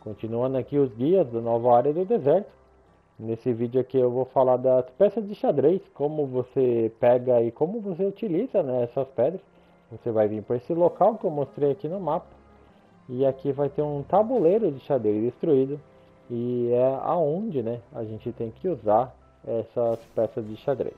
Continuando aqui os guias da nova área do deserto. Nesse vídeo aqui eu vou falar das peças de xadrez, como você pega e como você utiliza né, essas pedras. Você vai vir para esse local que eu mostrei aqui no mapa. E aqui vai ter um tabuleiro de xadrez destruído. E é aonde né, a gente tem que usar essas peças de xadrez.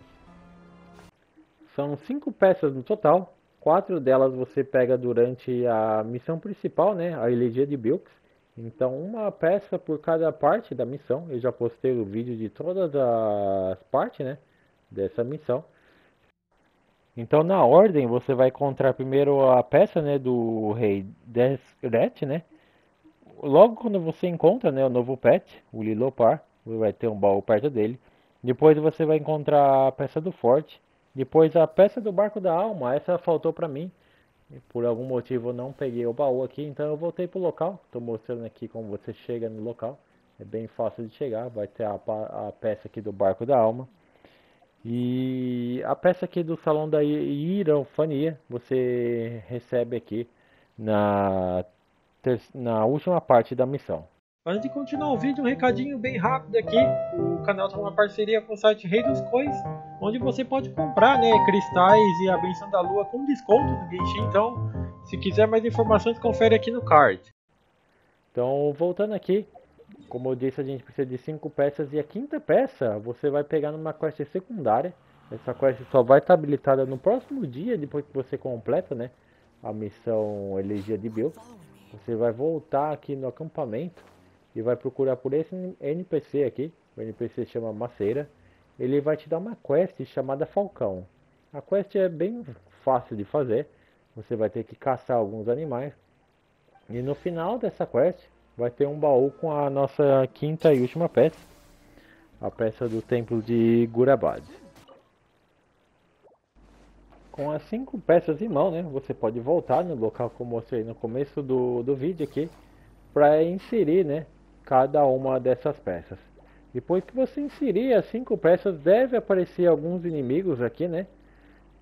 São cinco peças no total. Quatro delas você pega durante a missão principal, né, a elegia de Bilks. Então, uma peça por cada parte da missão. Eu já postei o vídeo de todas as partes, né? Dessa missão. Então, na ordem, você vai encontrar primeiro a peça, né? Do rei Desret, né? Logo quando você encontra, né? O novo pet, o Lilopar. Vai ter um baú perto dele. Depois você vai encontrar a peça do forte. Depois a peça do barco da alma. Essa faltou pra mim. Por algum motivo eu não peguei o baú aqui, então eu voltei pro local. Estou mostrando aqui como você chega no local. É bem fácil de chegar. Vai ter a, a peça aqui do Barco da Alma. E a peça aqui do Salão da Irofania você recebe aqui na, na última parte da missão. Antes de continuar o vídeo, um recadinho bem rápido aqui. O canal tem uma parceria com o site Rei dos Coins, onde você pode comprar né, cristais e a benção da lua com desconto no Genshin. Então, se quiser mais informações, confere aqui no card. Então, voltando aqui, como eu disse, a gente precisa de 5 peças e a quinta peça você vai pegar numa quest secundária. Essa quest só vai estar habilitada no próximo dia, depois que você completa né, a missão Elegia de Bill. Você vai voltar aqui no acampamento e vai procurar por esse NPC aqui, o NPC chama Maceira, ele vai te dar uma quest chamada Falcão. A quest é bem fácil de fazer, você vai ter que caçar alguns animais, e no final dessa quest vai ter um baú com a nossa quinta e última peça, a peça do templo de Gurabad. Com as cinco peças em mão, né, você pode voltar no local que eu mostrei no começo do, do vídeo aqui, para inserir né, cada uma dessas peças. Depois que você inserir as cinco peças, deve aparecer alguns inimigos aqui, né?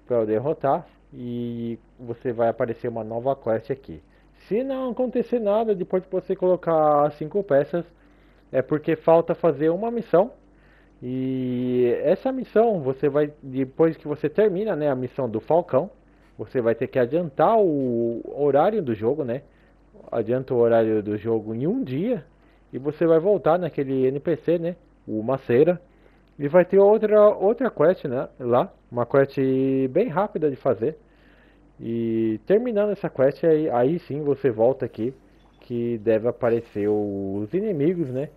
Para derrotar. E você vai aparecer uma nova quest aqui. Se não acontecer nada depois que você colocar as cinco peças, é porque falta fazer uma missão. E essa missão, você vai, depois que você termina né, a missão do Falcão, você vai ter que adiantar o horário do jogo, né? Adianta o horário do jogo em um dia e você vai voltar naquele NPC, né? O Maceira. E vai ter outra, outra quest né? lá. Uma quest bem rápida de fazer. E terminando essa quest, aí, aí sim você volta aqui. Que deve aparecer os inimigos, né?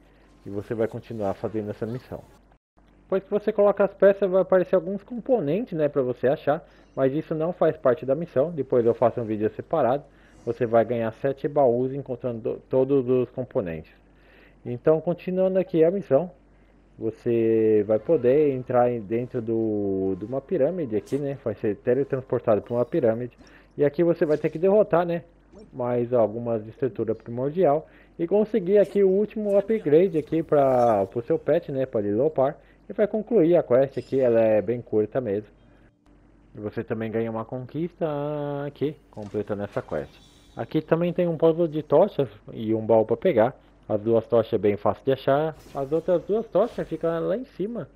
E você vai continuar fazendo essa missão. Depois que você coloca as peças, vai aparecer alguns componentes, né? Pra você achar. Mas isso não faz parte da missão. Depois eu faço um vídeo separado. Você vai ganhar 7 baús encontrando todos os componentes. Então, continuando aqui a missão, você vai poder entrar dentro do, de uma pirâmide aqui, né? Vai ser teletransportado para uma pirâmide. E aqui você vai ter que derrotar, né? Mais algumas estruturas primordial. E conseguir aqui o último upgrade aqui para o seu pet, né? Para Lilopar. E vai concluir a quest aqui, ela é bem curta mesmo. E você também ganha uma conquista aqui, completando essa quest. Aqui também tem um puzzle de tochas e um baú para pegar. As duas tochas é bem fácil de achar. As outras duas tochas ficam lá em cima.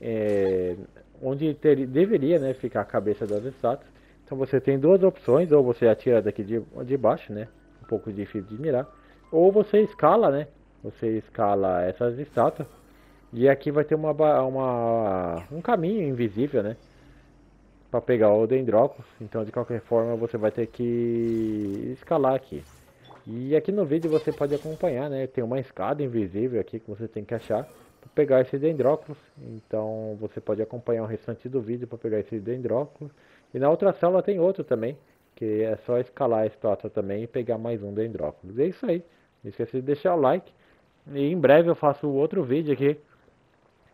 É, onde ter, deveria né, ficar a cabeça das estátuas. Então você tem duas opções. Ou você atira daqui de, de baixo, né? Um pouco difícil de mirar. Ou você escala, né? Você escala essas estátuas. E aqui vai ter uma, uma um caminho invisível, né? Para pegar o Dendrocos. Então de qualquer forma você vai ter que escalar aqui. E aqui no vídeo você pode acompanhar, né? Tem uma escada invisível aqui que você tem que achar para pegar esse dendróculos. Então você pode acompanhar o restante do vídeo para pegar esse dendróculos. E na outra sala tem outro também, que é só escalar a estátua também e pegar mais um dendróculos. É isso aí. Não esqueça de deixar o like. E em breve eu faço outro vídeo aqui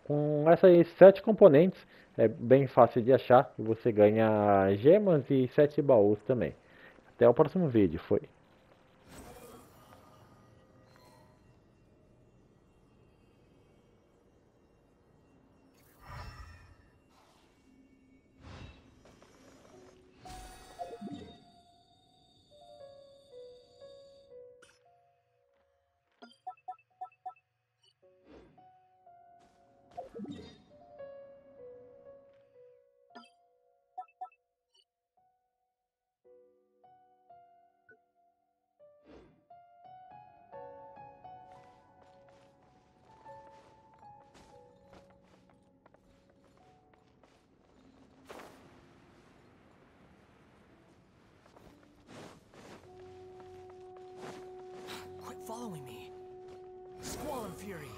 com essas sete componentes. É bem fácil de achar. E você ganha gemas e sete baús também. Até o próximo vídeo. Foi. fury.